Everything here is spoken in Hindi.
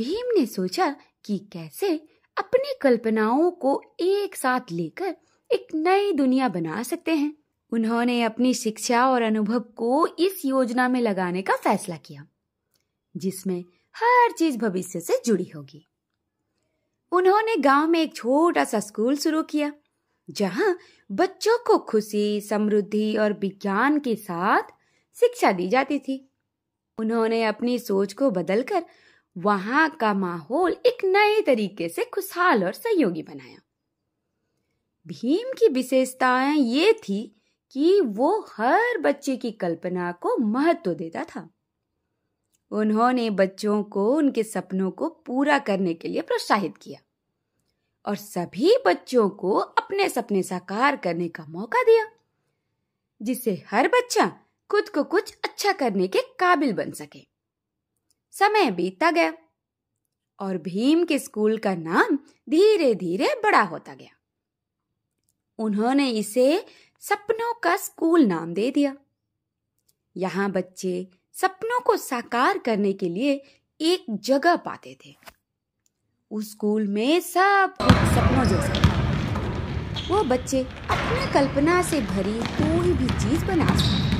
भीम ने सोचा कि कैसे अपनी कल्पनाओं को एक साथ लेकर एक नई दुनिया बना सकते हैं। उन्होंने अपनी शिक्षा और अनुभव को इस योजना में लगाने का फैसला किया, जिसमें हर चीज़ भविष्य से जुड़ी होगी। उन्होंने गाँव में एक छोटा सा स्कूल शुरू किया, जहाँ बच्चों को खुशी, समृद्धि और विज्ञान के साथ शिक्षा दी जाती थी। उन्होंने अपनी सोच को बदलकर वहाँ का माहौल एक नए तरीके से खुशहाल और सहयोगी बनाया। भीम की विशेषताएँ ये थी कि वो हर बच्चे की कल्पना को महत्व देता था। उन्होंने बच्चों को उनके सपनों को पूरा करने के लिए प्रोत्साहित किया और सभी बच्चों को अपने सपने साकार करने का मौका दिया, जिससे हर बच्चा खुद को कुछ अच्छा करने के काबिल बन सके। समय बीतता गया और भीम के स्कूल का नाम धीरे धीरे बड़ा होता गया। उन्होंने इसे सपनों का स्कूल नाम दे दिया। यहाँ बच्चे सपनों को साकार करने के लिए एक जगह पाते थे। उस स्कूल में सब कुछ सपनों जैसा था। वो बच्चे अपनी कल्पना से भरी कोई भी चीज़ बना सकते